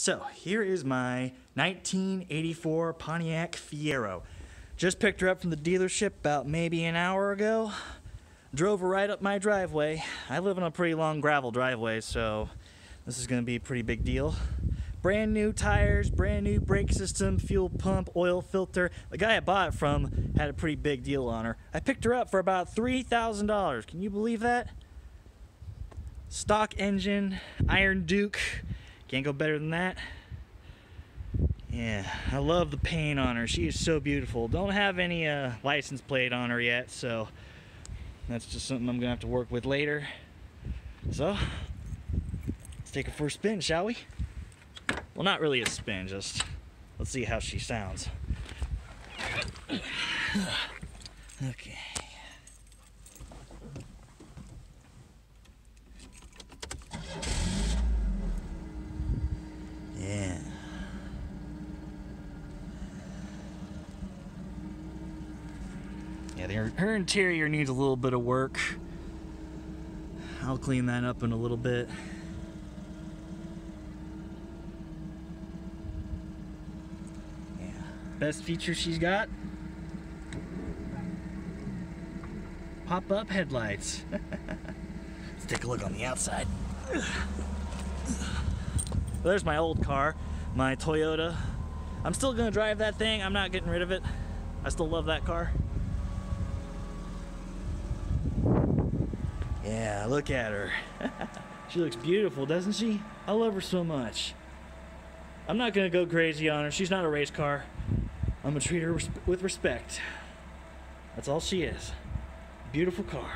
So here is my 1984 Pontiac Fiero. Just picked her up from the dealership about maybe an hour ago. Drove her right up my driveway. I live on a pretty long gravel driveway, so this is going to be a pretty big deal. Brand new tires, brand new brake system, fuel pump, oil filter. The guy I bought it from had a pretty big deal on her. I picked her up for about $3,000. Can you believe that? Stock engine, Iron Duke. Can't go better than that. Yeah, I love the paint on her. She is so beautiful. Don't have any uh, license plate on her yet, so that's just something I'm gonna have to work with later. So, let's take a spin, shall we? Well, not really a spin, just let's see how she sounds. Okay. Yeah, her, her interior needs a little bit of work. I'll clean that up in a little bit. Yeah. Best feature she's got pop up headlights. Let's take a look on the outside. There's my old car, my Toyota. I'm still gonna drive that thing. I'm not getting rid of it. I still love that car. Yeah, look at her. she looks beautiful, doesn't she? I love her so much. I'm not gonna go crazy on her. She's not a race car. I'm gonna treat her with respect. That's all she is. Beautiful car.